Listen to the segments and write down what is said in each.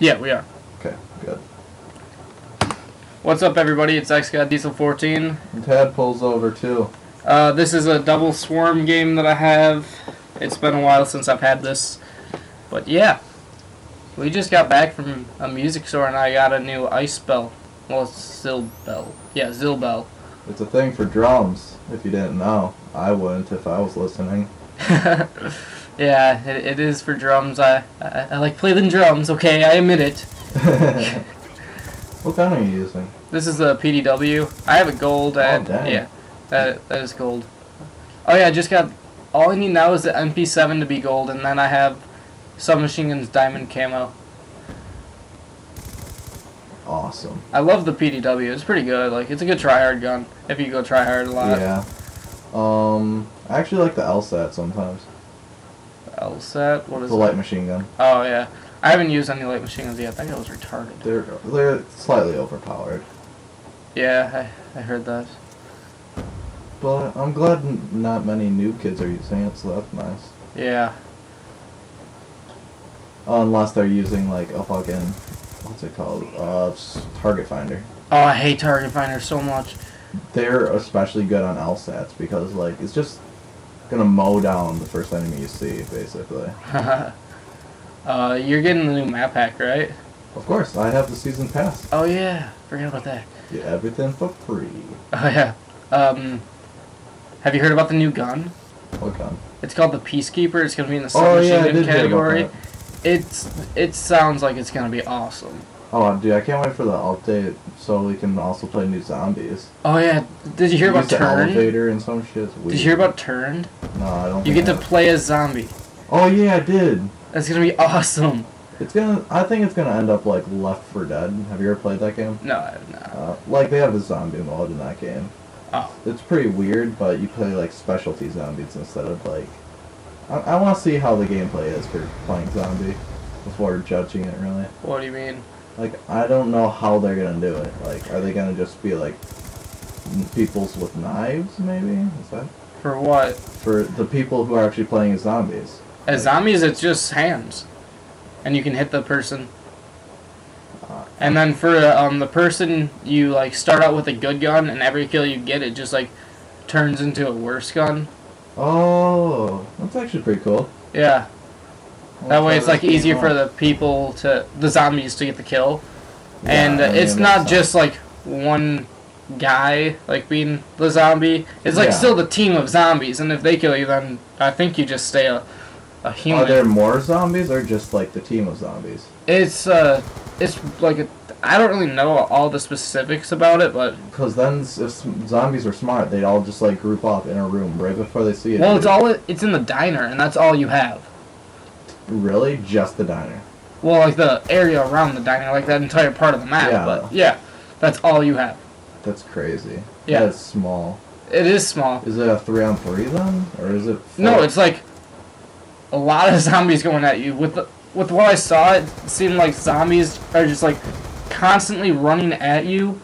Yeah, we are. Okay, good. What's up, everybody? It's xGoD_diezel14. And Tadpole's over too. Uh, this is a double swarm game that I have. It's been a while since I've had this. But yeah, we just got back from a music store and I got a new ice bell. Well, it's Zill bell. Yeah, Zil-Bel. It's a thing for drums, if you didn't know. I wouldn't if I was listening. yeah, it, it is for drums. I, I I like playing drums. Okay, I admit it. what kind are you using? This is a PDW. I have a gold and dang. yeah, that that is gold. Oh yeah, I just got. All I need now is the MP7 to be gold, and then I have Submachine Gun's diamond camo. Awesome. I love the PDW. It's pretty good. Like it's a good tryhard gun if you go try hard a lot. Yeah. Um, I actually like the LSAT sometimes. LSAT. What is The it? light machine gun. Oh yeah. I haven't used any light machine guns yet. That guy was retarded. They're they're slightly overpowered, Yeah, I, I heard that. but I'm glad n- not many new kids are using it, so that's nice. Yeah. Unless they're using like a fucking what's it called? Uh, target finder. Oh, I hate Target Finder so much. They're especially good on LSATs because like it's just gonna mow down the first enemy you see, basically. uh, you're getting the new map pack, right? Of course, I have the season pass. Oh yeah, forgot about that. Get everything for free. Oh yeah. Um, have you heard about the new gun? What gun? It's called the Peacekeeper. It's gonna be in the Oh submachine yeah, gun did hear about category. It's it sounds like it's gonna be awesome. Oh, dude, I can't wait for the update so we can also play new zombies. Oh yeah. Did you hear about Turned? elevator and some shit. Did you hear about Turned? No, I don't. You get to play as zombie. Oh yeah, I did. That's gonna be awesome. It's gonna. I think it's gonna end up like Left 4 Dead. Have you ever played that game? No, I have not. Uh, like they have a zombie mode in that game. Oh. It's pretty weird, but you play like specialty zombies instead of like. I, I want to see how the gameplay is for playing zombie before judging it. Really, What do you mean? Like I don't know how they're gonna do it. Like, are they gonna just be like peoples with knives? Maybe is that For what? for the people who are actually playing as zombies? As zombies, it's just hands, and you can hit the person. Uh, And then for um, the person, you like start out with a good gun, and every kill you get, it just like turns into a worse gun. Oh, that's actually pretty cool. Yeah, that way it's like easier for the people to the zombies to get the kill, and Yeah, uh, it's not just like one guy like being the zombie. It's like Yeah. still the team of zombies, and if they kill you, then I think you just stay a, a human. Are there more zombies or just like the team of zombies? It's uh, it's like a, I don't really know all the specifics about it, but Because then, if zombies are smart, they'd all just like group up in a room right before they see it. well, it's all it's in the diner, and that's all you have. Really just the diner. Well, like the area around the diner, like that entire part of the map. Yeah. But yeah, that's all you have. That's crazy. Yeah. That's small. It is small. Is it a three on three then, or is it? No, it's like a lot of zombies going at you. With the, with what I saw, it seemed like zombies are just like constantly running at you,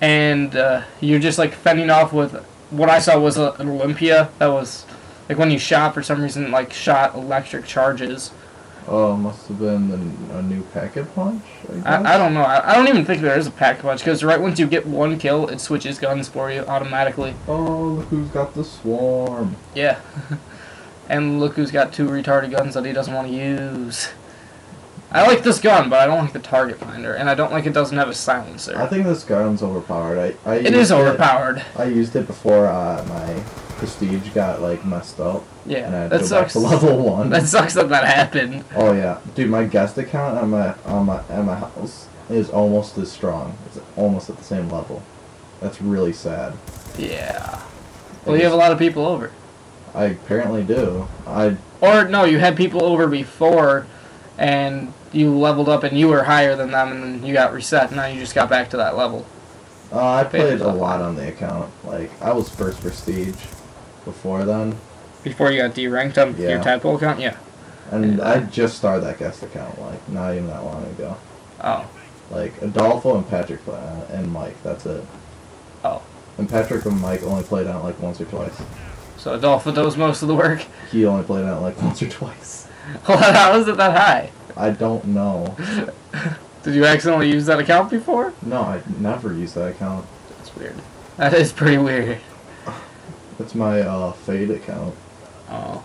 and uh, you're just like fending off with. What I saw was a, an Olympia that was like when you shot for some reason like shot electric charges. Oh, must have been the, a new Pack-a-Punch. I, guess? I, I don't know. I, I don't even think there is a Pack-a-Punch because right once you get one kill, it switches guns for you automatically. Oh, look who's got the swarm. Yeah. and look who's got two retarded guns that he doesn't want to use. I like this gun, but I don't like the target finder, and I don't like it doesn't have a silencer. I think this gun's overpowered. I, I it is overpowered. I used it before uh, my prestige got like messed up, and I Yeah, had that to go back sucks. to level one. That sucks that that happened. Oh yeah, dude, my guest account on my on my at my house is almost as strong. It's almost at the same level. That's really sad. Yeah. Well, you have a lot of people over. I apparently do. I Or no, you had people over before, and you leveled up, and you were higher than them, and then you got reset. And now you just got back to that level. uh, I played a lot on the account. Like I was first prestige before then, Before you got deranked on your tadpole account, yeah. and Yeah. I just started that guest account like not even that long ago. Oh, Like Adolfo and Patrick play and Mike. That's it. oh. And Patrick and Mike only played on it like once or twice. So Adolfo does most of the work. He only played on it like once or twice. Well, how is it that high? I don't know. Did you accidentally use that account before? No, I never used that account. That's weird. That is pretty weird. That's my uh, Fade account. Oh.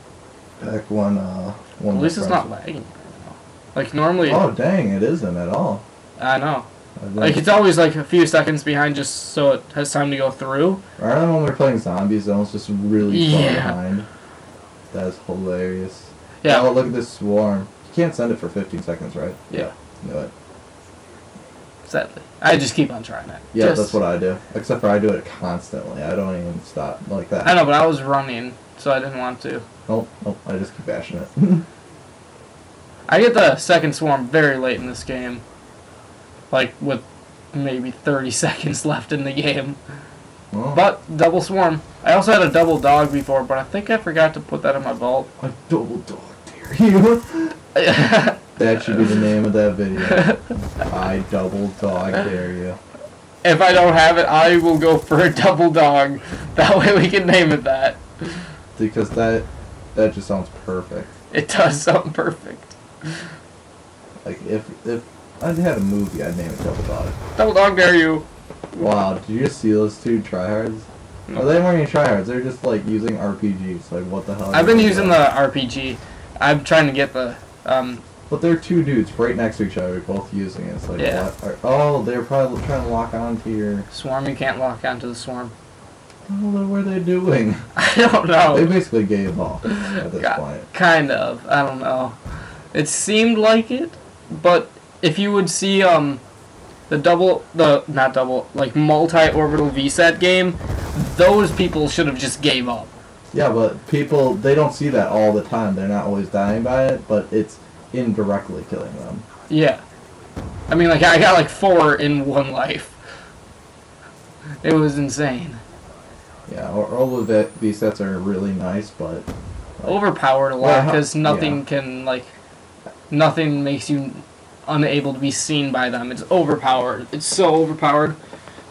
Back when uh, one At least it's not lagging right now. Like normally, Oh dang! It isn't at all. I know. Like it's always like a few seconds behind, just so it has time to go through. I remember when we were playing zombies? That was just really far Yeah. behind. That's hilarious. Yeah. Oh, look at this swarm. You can't send it for 15 seconds, right? Yeah. Knew it. Sadly, I just keep on trying it. Yeah, Just- that's what I do. Except for I do it constantly. I don't even stop like that. I know, but I was running, so I didn't want to. Nope, nope. I just keep bashing it. I get the second swarm very late in this game. Like with maybe 30 seconds left in the game. well, But double swarm. I also had a double dog before, but I think I forgot to put that in my vault. A double dog dare you. that should be the name of that video. I double dog dare you. if I don't have it, I will go for a double dog. That way we can name it that. Because that that just sounds perfect. It does sound perfect. Like if if I had a movie, I'd name it Double Dog. Double dog dare you. Wow, did you just see those two tryhards? No. Oh, they weren't even tryhards. They're just like using RPGs. Like what the hell? I've been using the RPG. I'm trying to get the um But they're two dudes right next to each other, both using it. It's like Yeah. what? Are, oh, they're probably trying to lock onto your. swarm. You can't lock onto the swarm. What were they doing? I don't know. They basically gave up at this point. Kind of. I don't know. It seemed like it, but if you would see um the double the not double like multi-orbital VSAT game, those people should have just gave up. Yeah, but people they don't see that all the time. They're not always dying by it, but it's indirectly killing them. Yeah. I mean like I got like four in one life. It was insane. Yeah, all of that VSATs are really nice, but Overpowered a lot because nothing yeah. can like nothing makes you unable to be seen by them. It's overpowered. It's so overpowered.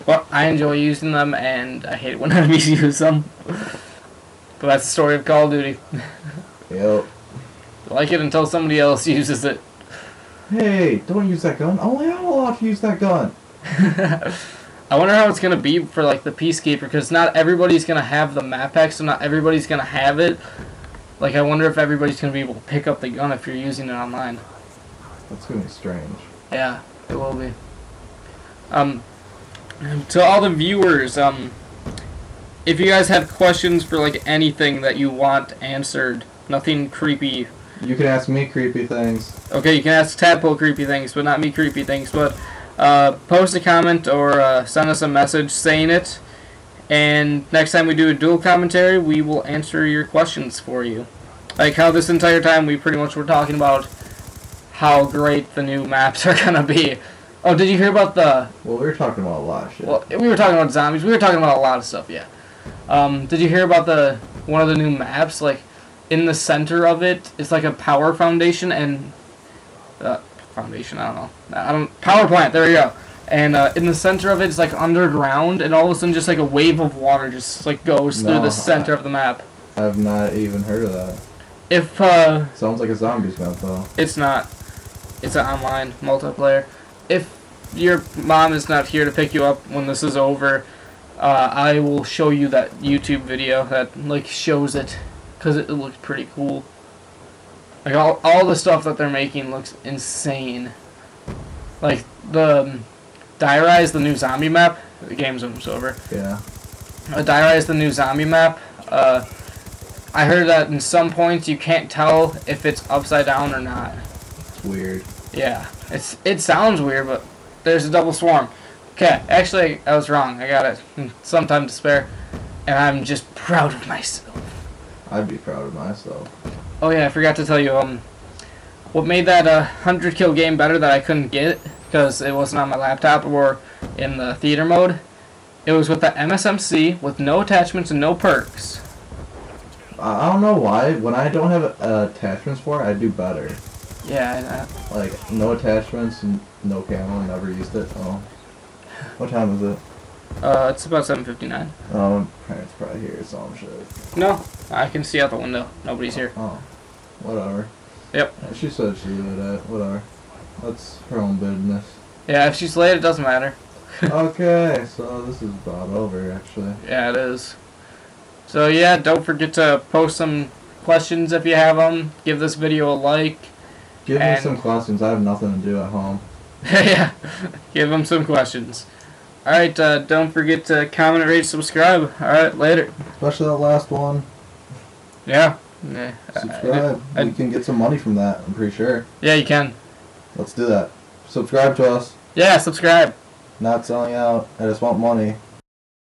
But I enjoy using them, and I hate it when enemies use them. But that's the story of Call of Duty. yep. Like it until somebody else uses it. Hey, don't use that gun. Only I'm allowed to use that gun. I wonder how it's gonna be for like the Peacekeeper, because not everybody's gonna have the map pack, so not everybody's gonna have it. Like I wonder if everybody's gonna be able to pick up the gun if you're using it online. That's gonna be strange. Yeah, it will be. Um, to all the viewers, um, if you guys have questions for like anything that you want answered, nothing creepy. You can ask me creepy things. Okay, you can ask Tadpole creepy things, but not me creepy things. But uh, post a comment or uh, send us a message saying it, and next time we do a dual commentary, we will answer your questions for you. Like how this entire time we pretty much were talking about how great the new maps are gonna be. Oh, did you hear about the Well, we were talking about a lot of shit. well, we were talking about zombies. We were talking about a lot of stuff. Yeah. Um, did you hear about the one of the new maps? Like, in the center of it, it's like a power foundation and uh, foundation. I don't know. I don't power plant. There you go. And uh, in the center of it, it's like underground, and all of a sudden, just like a wave of water just like goes through the center I- of the map. I've not even heard of that. If uh, Sounds like a zombies map though. It's not. It's an online multiplayer. If your mom is not here to pick you up when this is over, uh, I will show you that YouTube video that like shows it because it, looks pretty cool. Like all all the stuff that they're making looks insane. Like the um, Die Rise the new zombie map. The game's almost over Yeah. uh, Die Rise the new zombie map. Uh, I heard that in some points you can't tell if it's upside down or not. It's weird. Yeah, it's it sounds weird, but there's a double swarm. Okay, actually I was wrong. I got it. Some time to spare, and I'm just proud of myself. I'd be proud of myself. Oh yeah, I forgot to tell you. Um, what made that uh, hundred kill game better that I couldn't get because it wasn't on my laptop or in the theater mode. It was with the MSMC with no attachments and no perks. I don't know why. When I don't have uh, attachments for it, I do better. Yeah, Like no attachments, no camo. Never used it. Oh. What time is it? Uh, it's about 7:59. Oh, my parents probably here, so I'm shit. No, I can see out the window. Nobody's here. Oh, whatever. Yep. She said she would. Uh, whatever. That's her own business. Yeah, if she's late, it doesn't matter. okay, so this is about over actually. Yeah, it is. So yeah, don't forget to post some questions if you have them. Give this video a like. Give me some questions. I have nothing to do at home. yeah, give them some questions. All right, uh, don't forget to comment, rate, subscribe. All right, later. Especially that last one. Yeah. Yeah, Subscribe. I- we can get some money from that. I'm pretty sure. yeah, you can. Let's do that. Subscribe to us. Yeah, subscribe. Not selling out. I just want money.